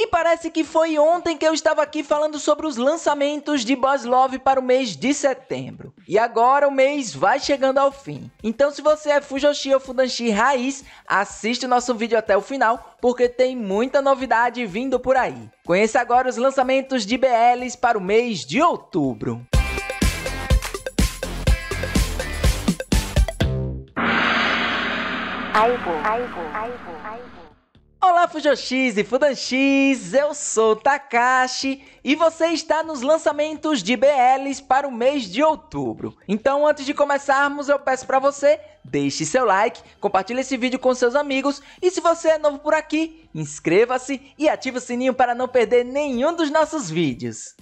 E parece que foi ontem que eu estava aqui falando sobre os lançamentos de Boss Love para o mês de setembro. E agora o mês vai chegando ao fim. Então se você é Fujoshi ou Fudanshi raiz, assiste o nosso vídeo até o final, porque tem muita novidade vindo por aí. Conheça agora os lançamentos de BLs para o mês de outubro. Aibo, Aibo, Aibo, Aibo. Olá Fujoshis e Fudanshis, eu sou Takashi e você está nos lançamentos de BLs para o mês de outubro. Então antes de começarmos eu peço para você, deixe seu like, compartilhe esse vídeo com seus amigos e se você é novo por aqui, inscreva-se e ative o sininho para não perder nenhum dos nossos vídeos.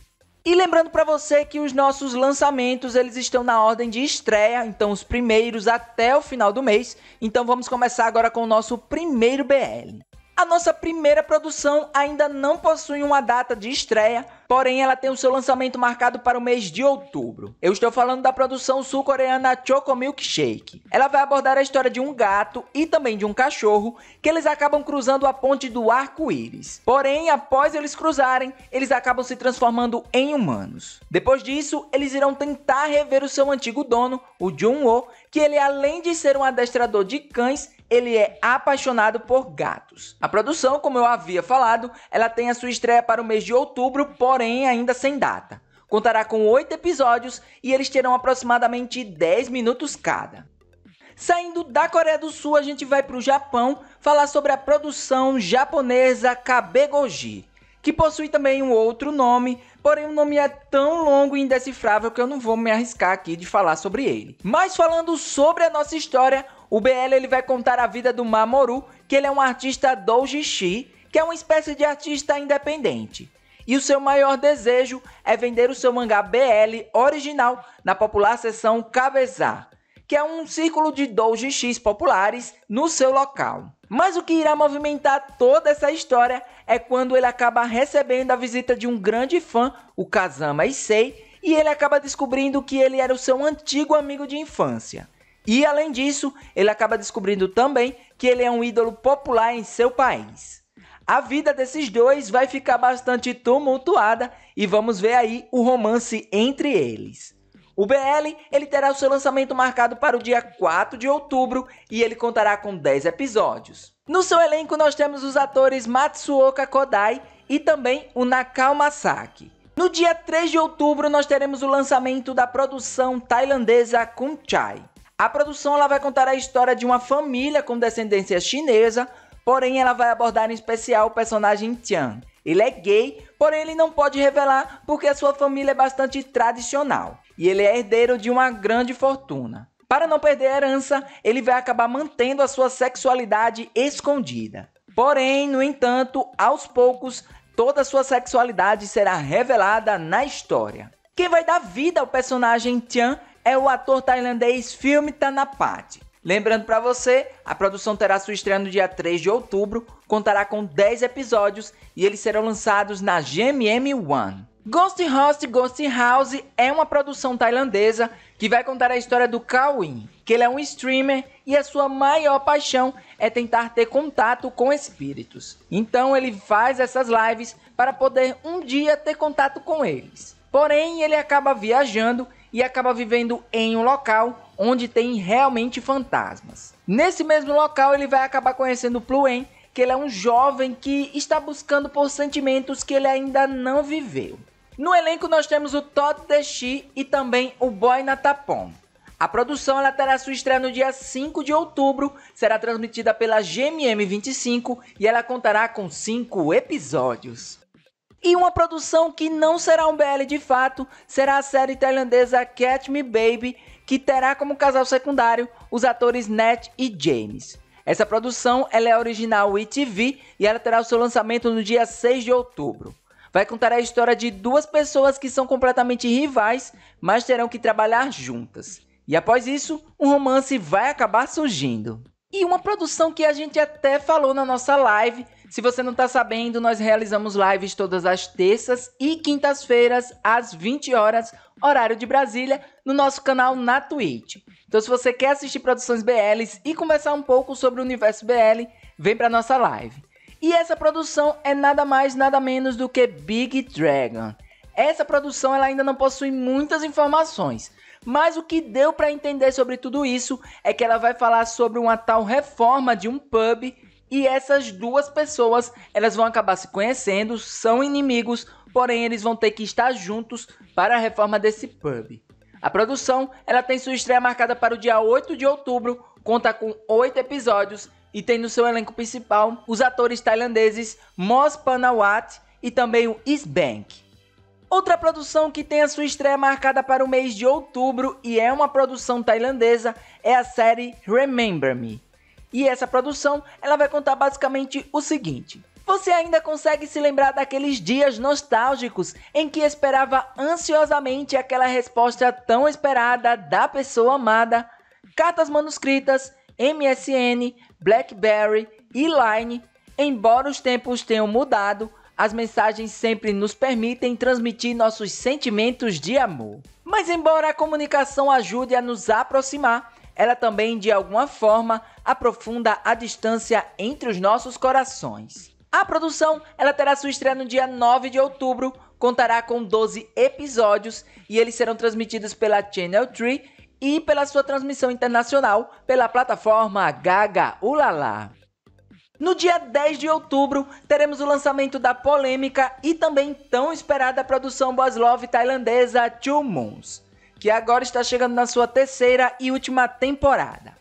E lembrando para você que os nossos lançamentos eles estão na ordem de estreia, então os primeiros até o final do mês. Então vamos começar agora com o nosso primeiro BL. A nossa primeira produção ainda não possui uma data de estreia, porém ela tem o seu lançamento marcado para o mês de outubro. Eu estou falando da produção sul-coreana Choco Milkshake. Ela vai abordar a história de um gato e também de um cachorro que eles acabam cruzando a ponte do arco-íris. Porém, após eles cruzarem, eles acabam se transformando em humanos. Depois disso, eles irão tentar rever o seu antigo dono, o Jun-woo, que ele além de ser um adestrador de cães, ele é apaixonado por gatos. A produção, como eu havia falado, ela tem a sua estreia para o mês de outubro, porém ainda sem data. Contará com oito episódios e eles terão aproximadamente 10 minutos cada. Saindo da Coreia do Sul, a gente vai para o Japão falar sobre a produção japonesa Kabegoji, que possui também um outro nome, porém o nome é tão longo e indecifrável que eu não vou me arriscar aqui de falar sobre ele. Mas falando sobre a nossa história, o BL ele vai contar a vida do Mamoru, que ele é um artista doujishi, que é uma espécie de artista independente. E o seu maior desejo é vender o seu mangá BL original na popular seção Cabezá, que é um círculo de doujishis populares no seu local. Mas o que irá movimentar toda essa história é quando ele acaba recebendo a visita de um grande fã, o Kazama Issei, e ele acaba descobrindo que ele era o seu antigo amigo de infância. E além disso, ele acaba descobrindo também que ele é um ídolo popular em seu país. A vida desses dois vai ficar bastante tumultuada e vamos ver aí o romance entre eles. O BL ele terá o seu lançamento marcado para o dia 4 de outubro e ele contará com 10 episódios. No seu elenco nós temos os atores Matsuoka Kodai e também o Nakao Masaki. No dia 3 de outubro nós teremos o lançamento da produção tailandesa Kunchai. A produção ela vai contar a história de uma família com descendência chinesa, porém ela vai abordar em especial o personagem Tian. Ele é gay, porém ele não pode revelar porque a sua família é bastante tradicional e ele é herdeiro de uma grande fortuna. Para não perder a herança, ele vai acabar mantendo a sua sexualidade escondida. Porém, no entanto, aos poucos, toda a sua sexualidade será revelada na história. Quem vai dar vida ao personagem Tian é o ator tailandês Filme Tanapati. Lembrando para você, a produção terá sua estreia no dia 3 de outubro, contará com 10 episódios e eles serão lançados na GMM One. Ghost Host Ghost House é uma produção tailandesa que vai contar a história do Kawin, que ele é um streamer e a sua maior paixão é tentar ter contato com espíritos. Então ele faz essas lives para poder um dia ter contato com eles. Porém, ele acaba viajando e acaba vivendo em um local onde tem realmente fantasmas. Nesse mesmo local, ele vai acabar conhecendo Pluen, que ele é um jovem que está buscando por sentimentos que ele ainda não viveu. No elenco nós temos o Todd Deshi e também o Boy Natapon. A produção ela terá sua estreia no dia 5 de outubro, será transmitida pela GMM 25 e ela contará com 5 episódios. E uma produção que não será um BL de fato será a série tailandesa Catch Me Baby, que terá como casal secundário os atores Nat e James. Essa produção ela é original ITV e ela terá o seu lançamento no dia 6 de outubro. Vai contar a história de duas pessoas que são completamente rivais, mas terão que trabalhar juntas. E após isso, um romance vai acabar surgindo. E uma produção que a gente até falou na nossa live se você não está sabendo, nós realizamos lives todas as terças e quintas-feiras, às 20 horas, horário de Brasília, no nosso canal na Twitch. Então, se você quer assistir produções BLs e conversar um pouco sobre o universo BL, vem para nossa live. E essa produção é nada mais nada menos do que Big Dragon. Essa produção ela ainda não possui muitas informações, mas o que deu para entender sobre tudo isso é que ela vai falar sobre uma tal reforma de um pub e essas duas pessoas elas vão acabar se conhecendo, são inimigos, porém eles vão ter que estar juntos para a reforma desse pub. A produção ela tem sua estreia marcada para o dia 8 de outubro, conta com 8 episódios e tem no seu elenco principal os atores tailandeses Mos Panawat e também o Isbank. Outra produção que tem a sua estreia marcada para o mês de outubro e é uma produção tailandesa é a série Remember Me. E essa produção ela vai contar basicamente o seguinte: você ainda consegue se lembrar daqueles dias nostálgicos em que esperava ansiosamente aquela resposta tão esperada da pessoa amada? Cartas manuscritas, MSN, BlackBerry e Line, embora os tempos tenham mudado, as mensagens sempre nos permitem transmitir nossos sentimentos de amor. Mas, embora a comunicação ajude a nos aproximar, ela também, de alguma forma, aprofunda a distância entre os nossos corações. A produção ela terá sua estreia no dia 9 de outubro, contará com 12 episódios e eles serão transmitidos pela Channel 3 e pela sua transmissão internacional pela plataforma Gaga Ulala. No dia 10 de outubro, teremos o lançamento da polêmica e também tão esperada produção Boss Love tailandesa Two Moons, que agora está chegando na sua terceira e última temporada.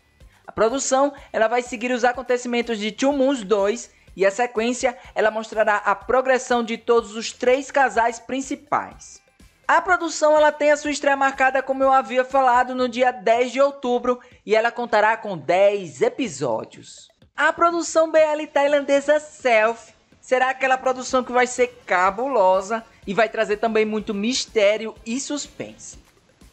A produção ela vai seguir os acontecimentos de Two Moons 2 e a sequência ela mostrará a progressão de todos os três casais principais. A produção ela tem a sua estreia marcada, como eu havia falado, no dia 10 de outubro e ela contará com 10 episódios. A produção BL tailandesa Self será aquela produção que vai ser cabulosa e vai trazer também muito mistério e suspense.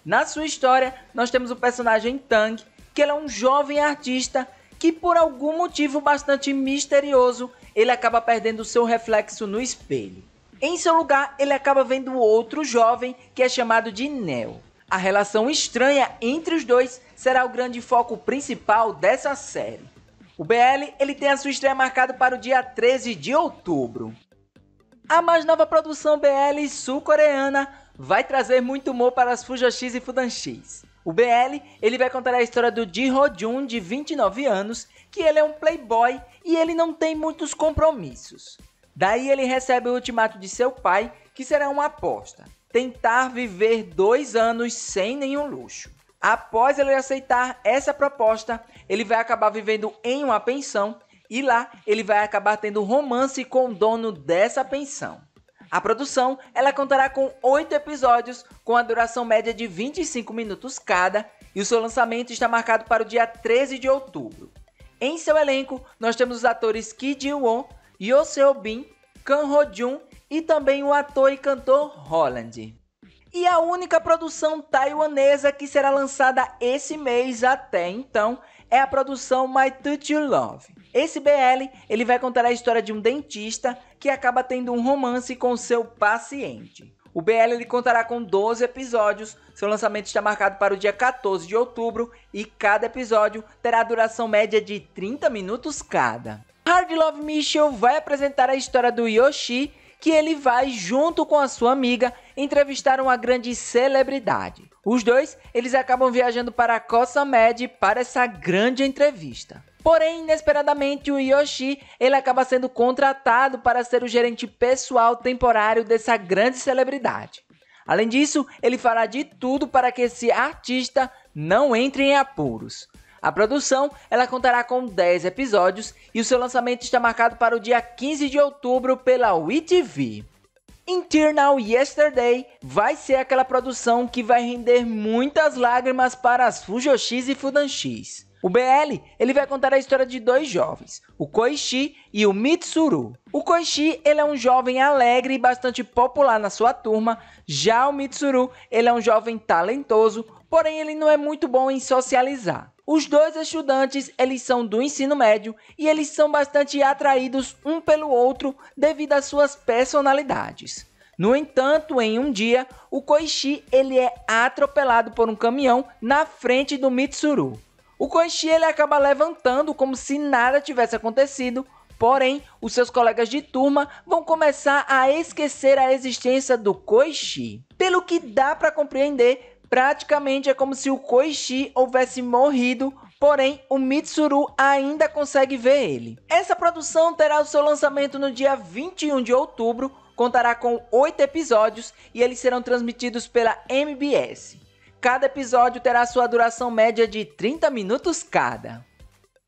Na sua história, nós temos o personagem Tang, que ele é um jovem artista que por algum motivo bastante misterioso, ele acaba perdendo seu reflexo no espelho. Em seu lugar, ele acaba vendo outro jovem que é chamado de Neo. A relação estranha entre os dois será o grande foco principal dessa série. O BL ele tem a sua estreia marcada para o dia 13 de outubro. A mais nova produção BL sul-coreana vai trazer muito humor para as Fujoshis e Fudanshis. O BL, ele vai contar a história do Ji Ho-jun, de 29 anos, que ele é um playboy e ele não tem muitos compromissos. Daí ele recebe o ultimato de seu pai, que será uma aposta. Tentar viver dois anos sem nenhum luxo. Após ele aceitar essa proposta, ele vai acabar vivendo em uma pensão e lá ele vai acabar tendo romance com o dono dessa pensão. A produção ela contará com 8 episódios com a duração média de 25 minutos cada e o seu lançamento está marcado para o dia 13 de outubro. Em seu elenco, nós temos os atores Ki Ji-won, Yo Seo-bin, Kang Ho-jun e também o ator e cantor Holland. E a única produção taiwanesa que será lançada esse mês até então é a produção My Touch You Love. Esse BL ele vai contar a história de um dentista que acaba tendo um romance com seu paciente. O BL ele contará com 12 episódios, seu lançamento está marcado para o dia 14 de outubro e cada episódio terá duração média de 30 minutos cada. Hard Love Mitchell vai apresentar a história do Yoshi, que ele vai, junto com a sua amiga, entrevistar uma grande celebridade. Os dois, eles acabam viajando para a Costa Med para essa grande entrevista. Porém, inesperadamente, o Yoshi ele acaba sendo contratado para ser o gerente pessoal temporário dessa grande celebridade. Além disso, ele fará de tudo para que esse artista não entre em apuros. A produção ela contará com 10 episódios e o seu lançamento está marcado para o dia 15 de outubro pela WeTV. Internal Yesterday vai ser aquela produção que vai render muitas lágrimas para as Fujoshis e Fudanshis. O BL ele vai contar a história de dois jovens, o Koichi e o Mitsuru. O Koichi ele é um jovem alegre e bastante popular na sua turma, já o Mitsuru ele é um jovem talentoso, porém ele não é muito bom em socializar. Os dois estudantes eles são do ensino médio e eles são bastante atraídos um pelo outro devido às suas personalidades. No entanto, em um dia, o Koichi ele é atropelado por um caminhão na frente do Mitsuru. O Koichi ele acaba levantando como se nada tivesse acontecido, Porém, os seus colegas de turma vão começar a esquecer a existência do Koichi. Pelo que dá para compreender, praticamente é como se o Koichi houvesse morrido porém o Mitsuru ainda consegue ver ele. Essa produção terá o seu lançamento no dia 21 de outubro, contará com 8 episódios e eles serão transmitidos pela MBS. Cada episódio terá sua duração média de 30 minutos cada.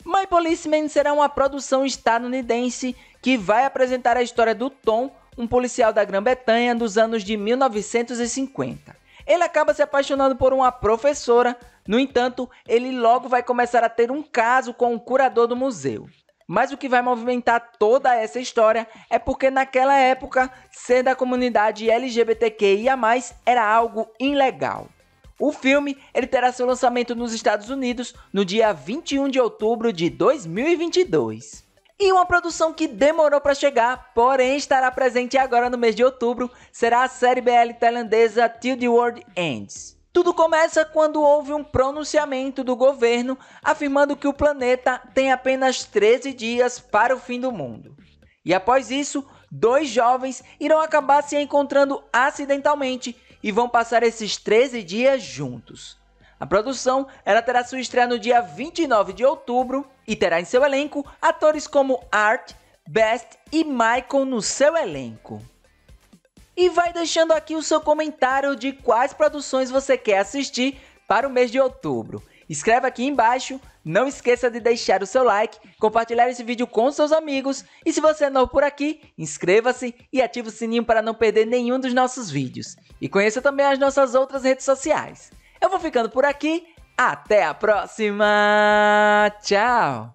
My Policeman será uma produção estadunidense que vai apresentar a história do Tom, um policial da Grã-Bretanha dos anos de 1950. Ele acaba se apaixonando por uma professora, no entanto, ele logo vai começar a ter um caso com o curador do museu. Mas o que vai movimentar toda essa história é porque naquela época, ser da comunidade LGBTQIA+, era algo ilegal. O filme ele terá seu lançamento nos Estados Unidos no dia 21 de outubro de 2022. E uma produção que demorou para chegar, porém estará presente agora no mês de outubro, será a série BL tailandesa Till the World Ends. Tudo começa quando houve um pronunciamento do governo afirmando que o planeta tem apenas 13 dias para o fim do mundo. E após isso, dois jovens irão acabar se encontrando acidentalmente e vão passar esses 13 dias juntos. A produção ela terá sua estreia no dia 29 de outubro e terá em seu elenco atores como Art, Best e Michael no seu elenco. E vai deixando aqui o seu comentário de quais produções você quer assistir para o mês de outubro. Escreve aqui embaixo, não esqueça de deixar o seu like, compartilhar esse vídeo com seus amigos e se você é novo por aqui, inscreva-se e ative o sininho para não perder nenhum dos nossos vídeos. E conheça também as nossas outras redes sociais. Eu vou ficando por aqui. Até a próxima! Tchau!